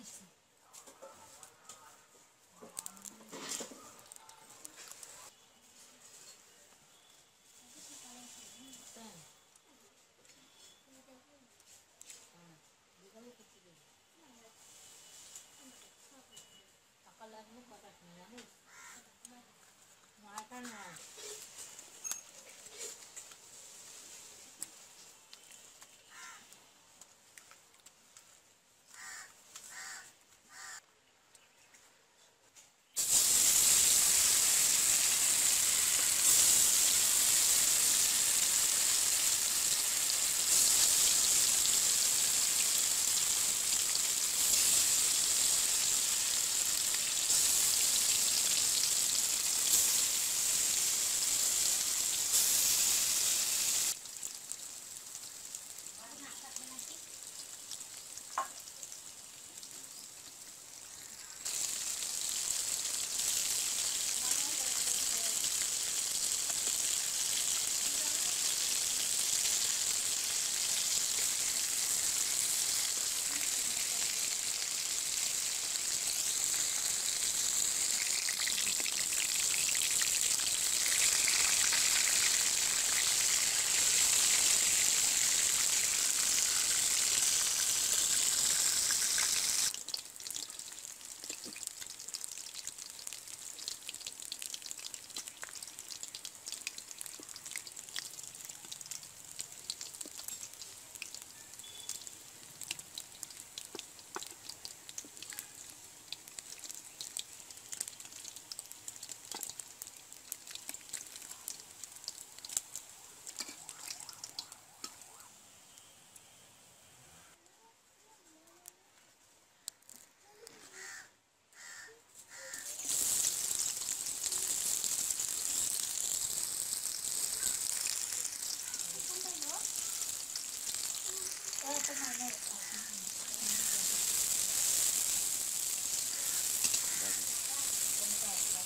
Listen.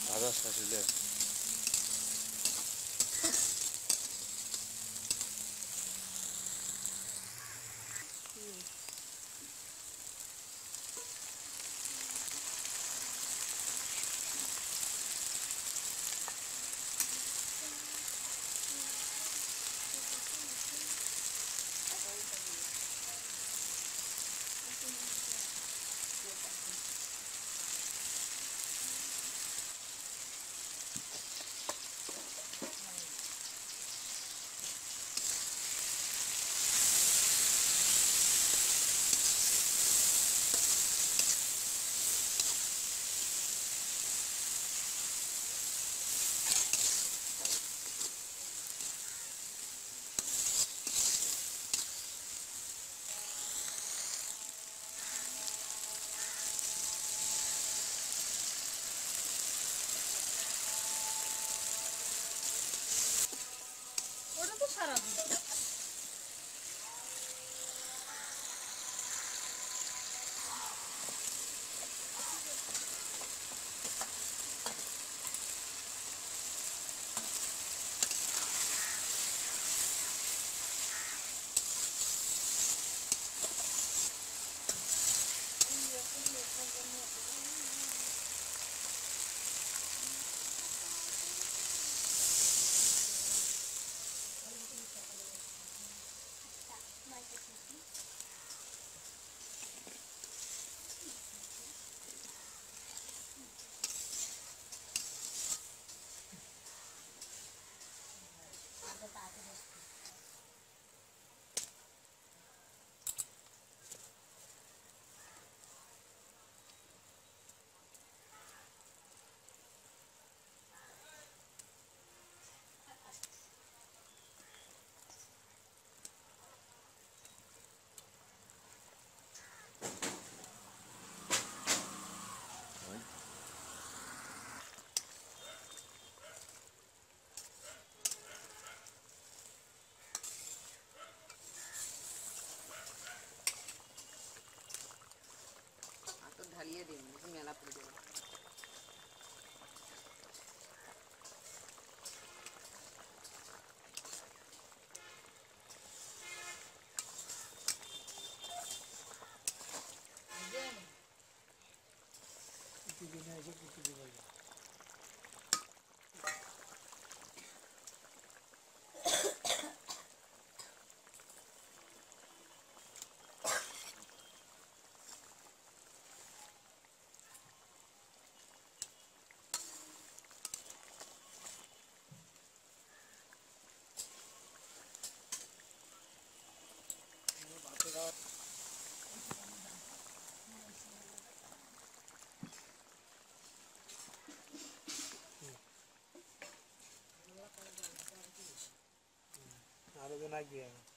맞아 사실래 毕业的五十名了，不多。Ada lagi yang.